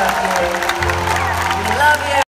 love you. We love you.